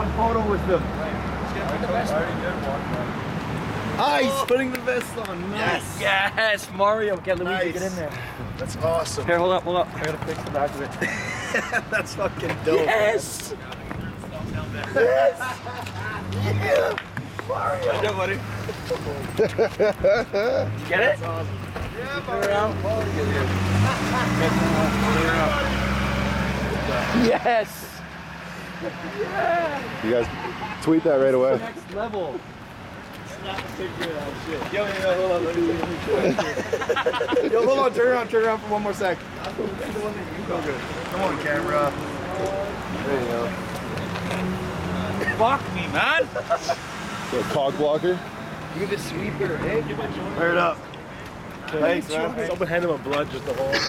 on photo with them. Ah, he's putting the vest on. Nice. Yes, Mario. Get Luigi, Nice. get in there. That's awesome. Here, hold up, hold up. I gotta fix the back of it. That's fucking dope. Yes! Yeah, buddy. Get it? Yeah, Yes! You guys tweet that right away. Next level. Yo, yo, yo, hold on. Let me, let yo, hold on. Turn around. Turn around for one more sec. So good. Come on, camera. There you go. Fuck me, man. The cog blocker. You the sweeper, eh? Turn up. Thanks, man. Someone hand him a blood just to hold.